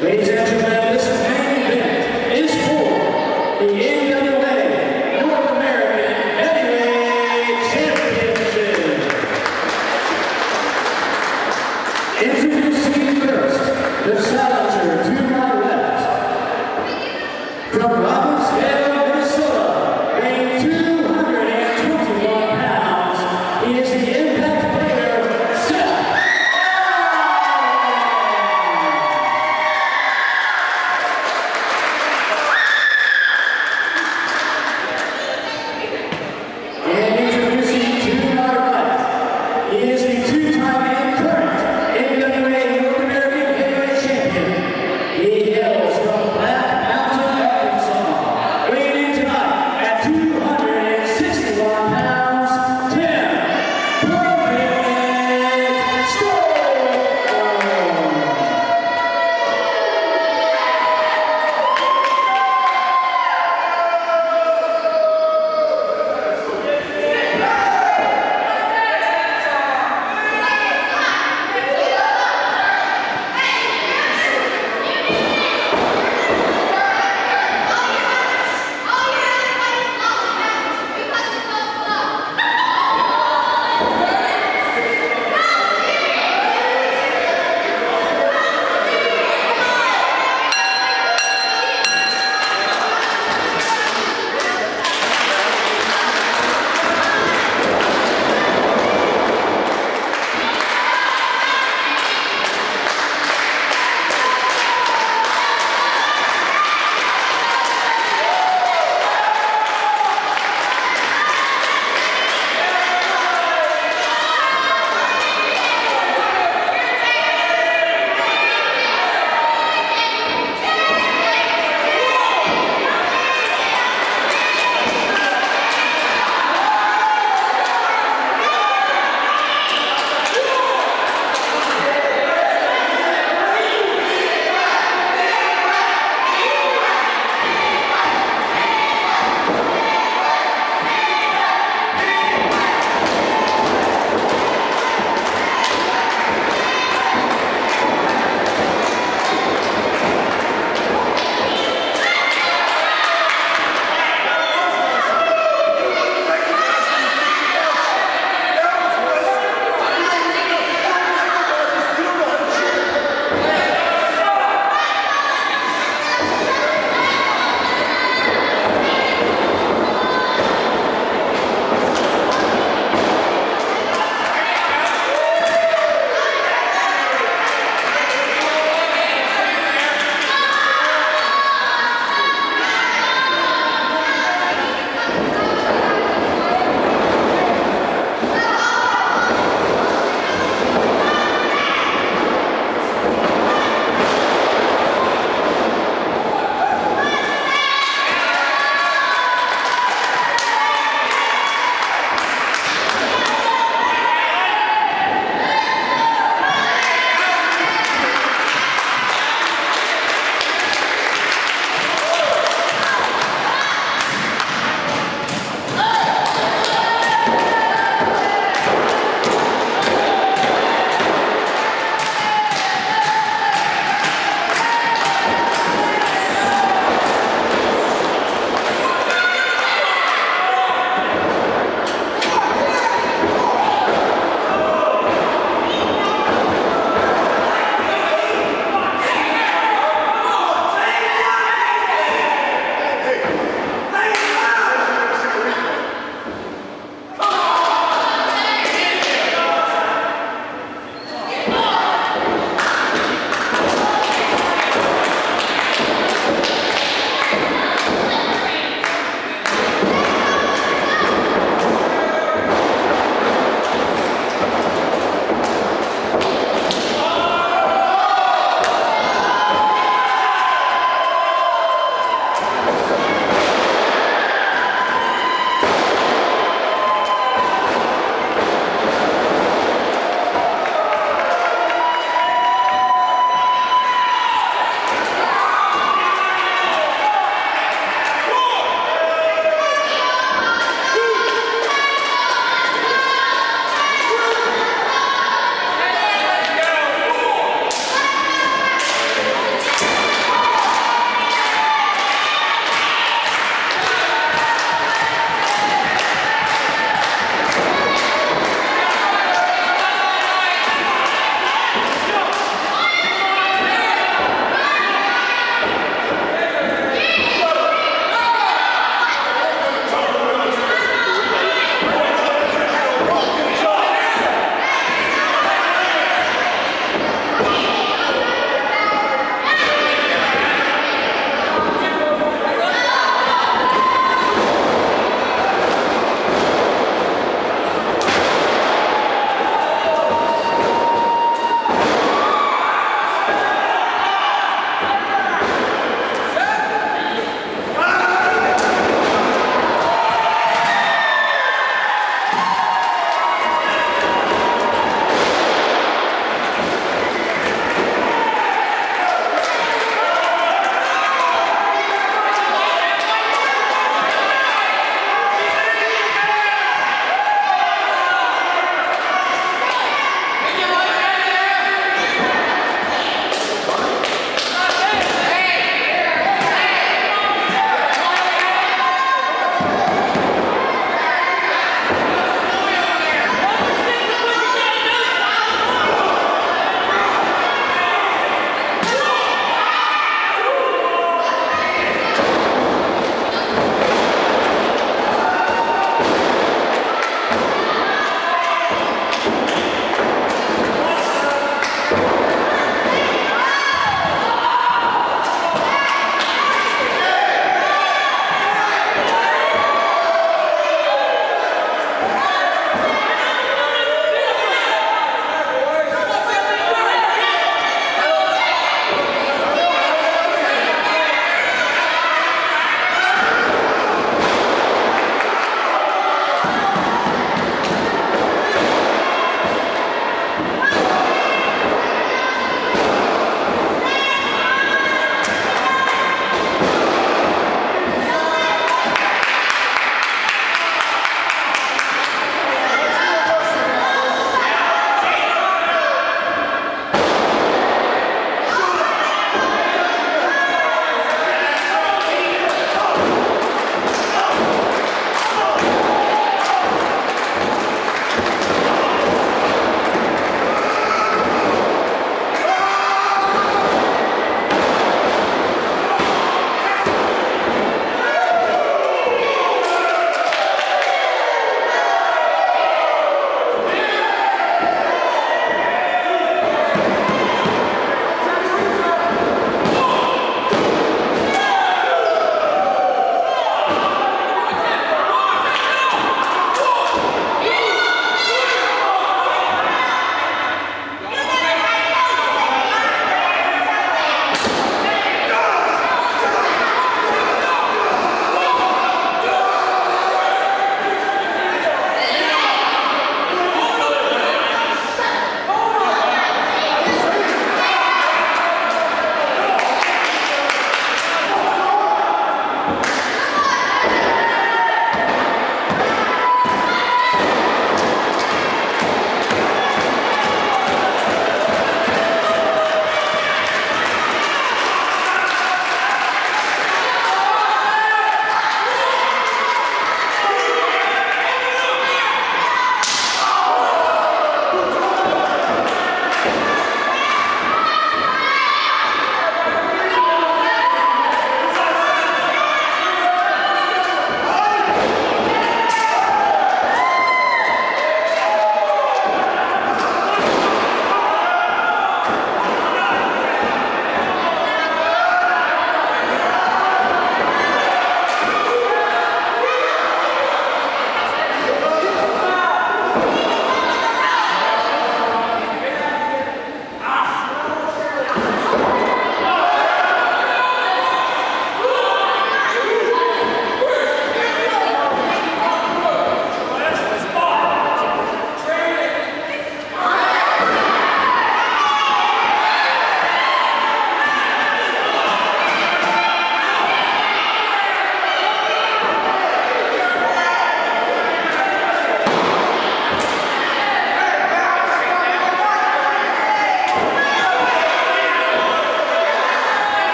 Ladies